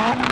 Ah